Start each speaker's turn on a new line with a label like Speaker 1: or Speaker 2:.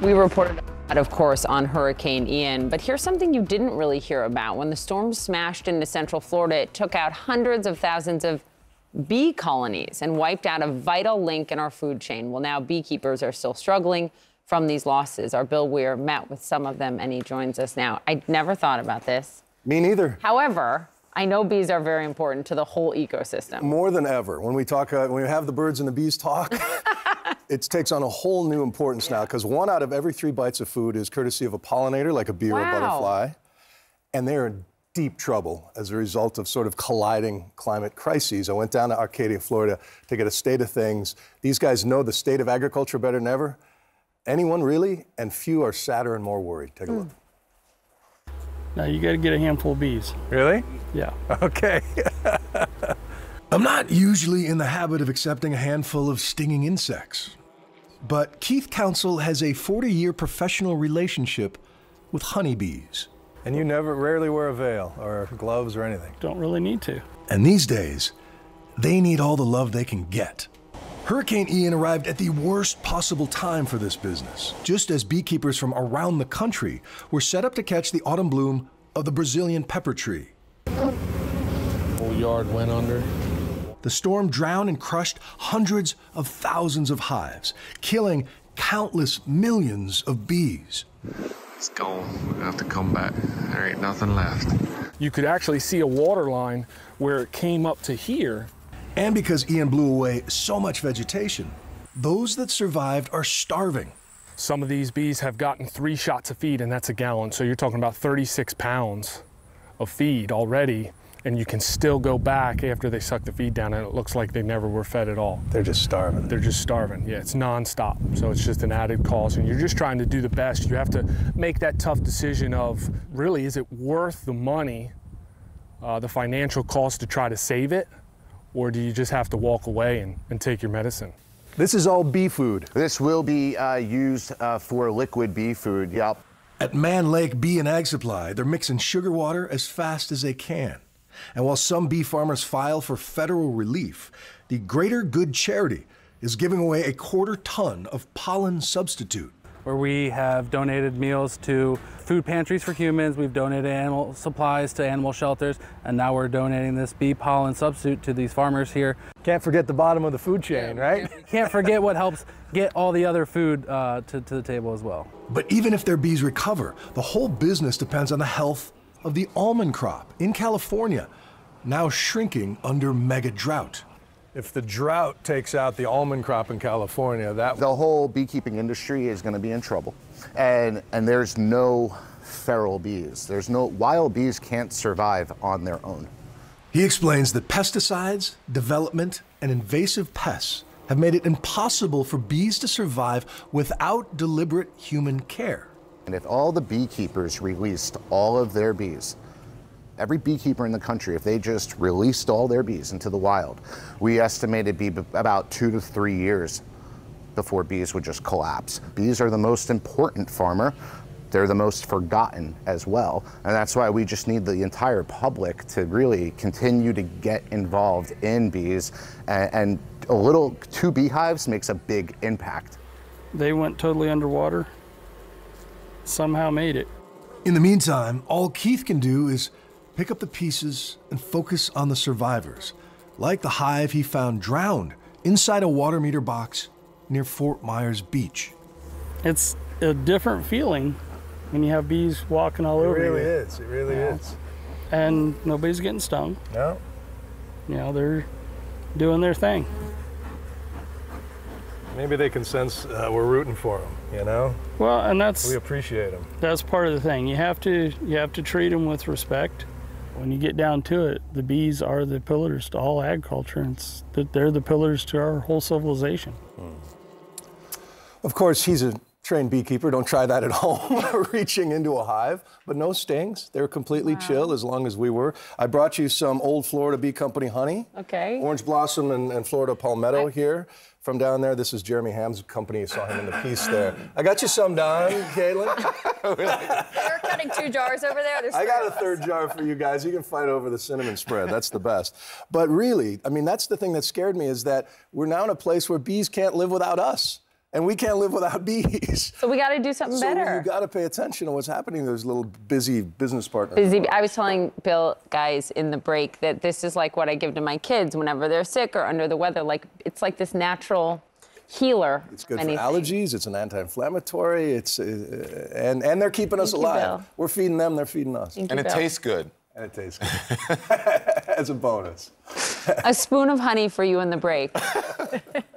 Speaker 1: We reported of course, on Hurricane Ian. But here's something you didn't really hear about. When the storm smashed into central Florida, it took out hundreds of thousands of bee colonies and wiped out a vital link in our food chain. Well, now beekeepers are still struggling from these losses. Our Bill Weir met with some of them and he joins us now. I never thought about this.
Speaker 2: Me neither.
Speaker 1: However, I know bees are very important to the whole ecosystem.
Speaker 2: More than ever. When we talk, uh, when we have the birds and the bees talk, it takes on a whole new importance yeah. now because one out of every three bites of food is courtesy of a pollinator, like a bee wow. or a butterfly. And they're in deep trouble as a result of sort of colliding climate crises. I went down to Arcadia, Florida to get a state of things. These guys know the state of agriculture better than ever. Anyone really? And few are sadder and more worried. Take a mm. look.
Speaker 3: Now you got to get a handful of bees.
Speaker 2: Really?
Speaker 3: Yeah.
Speaker 2: Okay. I'm not usually in the habit of accepting a handful of stinging insects. But Keith Council has a 40 year professional relationship with honeybees. And you never, rarely wear a veil or gloves or anything.
Speaker 3: Don't really need to.
Speaker 2: And these days, they need all the love they can get. Hurricane Ian arrived at the worst possible time for this business, just as beekeepers from around the country were set up to catch the autumn bloom of the Brazilian pepper tree.
Speaker 4: Whole yard went under.
Speaker 2: The storm drowned and crushed hundreds of thousands of hives, killing countless millions of bees.
Speaker 4: It's gone. We're gonna have to come back. There ain't nothing left.
Speaker 3: You could actually see a water line where it came up to here.
Speaker 2: And because Ian blew away so much vegetation, those that survived are starving.
Speaker 3: Some of these bees have gotten three shots of feed, and that's a gallon. So you're talking about 36 pounds of feed already and you can still go back after they suck the feed down and it looks like they never were fed at all.
Speaker 2: They're just starving.
Speaker 3: They're just starving. Yeah, it's nonstop. So it's just an added cost and you're just trying to do the best. You have to make that tough decision of really, is it worth the money, uh, the financial cost to try to save it? Or do you just have to walk away and, and take your medicine?
Speaker 2: This is all bee food.
Speaker 5: This will be uh, used uh, for liquid bee food, yep.
Speaker 2: At Mann Lake Bee and Ag Supply, they're mixing sugar water as fast as they can. And while some bee farmers file for federal relief, the Greater Good Charity is giving away a quarter ton of pollen substitute.
Speaker 6: Where we have donated meals to food pantries for humans, we've donated animal supplies to animal shelters, and now we're donating this bee pollen substitute to these farmers here.
Speaker 2: Can't forget the bottom of the food chain, right?
Speaker 6: Can't forget what helps get all the other food uh, to, to the table as well.
Speaker 2: But even if their bees recover, the whole business depends on the health of the almond crop in California, now shrinking under mega drought. If the drought takes out the almond crop in California, that
Speaker 5: the whole beekeeping industry is going to be in trouble. And and there's no feral bees. There's no wild bees can't survive on their own.
Speaker 2: He explains that pesticides, development, and invasive pests have made it impossible for bees to survive without deliberate human care.
Speaker 5: And if all the beekeepers released all of their bees, every beekeeper in the country, if they just released all their bees into the wild, we estimate it'd be about two to three years before bees would just collapse. Bees are the most important farmer. They're the most forgotten as well. And that's why we just need the entire public to really continue to get involved in bees. And, and a little, two beehives makes a big impact.
Speaker 3: They went totally underwater somehow made it.
Speaker 2: In the meantime, all Keith can do is pick up the pieces and focus on the survivors, like the hive he found drowned inside a water meter box near Fort Myers Beach.
Speaker 3: It's a different feeling when you have bees walking all
Speaker 2: it
Speaker 3: over
Speaker 2: you.
Speaker 3: It
Speaker 2: really is. It really yeah. is.
Speaker 3: And nobody's getting stung.
Speaker 2: No.
Speaker 3: You know, they're doing their thing.
Speaker 2: Maybe they can sense uh, we're rooting for them, you know?
Speaker 3: Well, and that's
Speaker 2: we appreciate them.
Speaker 3: That's part of the thing. You have to you have to treat them with respect. When you get down to it, the bees are the pillars to all agriculture. And it's, they're the pillars to our whole civilization. Hmm.
Speaker 2: Of course, he's a trained beekeeper. Don't try that at home, reaching into a hive. But no stings. They're completely wow. chill as long as we were. I brought you some old Florida Bee Company honey.
Speaker 1: Okay.
Speaker 2: Orange Blossom and, and Florida Palmetto I here from down there. This is Jeremy Ham's company. You saw him in the piece there. I got you some, Don, Kaitlan.
Speaker 1: You're cutting two jars over there. There's
Speaker 2: I got a third jar for you guys. You can fight over the cinnamon spread. That's the best. But really, I mean, that's the thing that scared me is that we're now in a place where bees can't live without us. And we can't live without bees.
Speaker 1: So we got to do something
Speaker 2: So
Speaker 1: better.
Speaker 2: you got to pay attention to what's happening to those little busy business partners.
Speaker 1: Busy. I was telling Bill, guys, in the break that this is like what I give to my kids whenever they're sick or under the weather. Like it's like this natural healer.
Speaker 2: It's good
Speaker 1: anything.
Speaker 2: for allergies. It's an anti-inflammatory. It's uh, and and they're keeping us
Speaker 1: Thank you,
Speaker 2: alive.
Speaker 1: Bill.
Speaker 2: We're feeding them. They're feeding us.
Speaker 1: Thank
Speaker 7: And
Speaker 1: you,
Speaker 7: it
Speaker 1: Bill.
Speaker 7: tastes good.
Speaker 2: And it tastes good as a bonus.
Speaker 1: a spoon of honey for you in the break.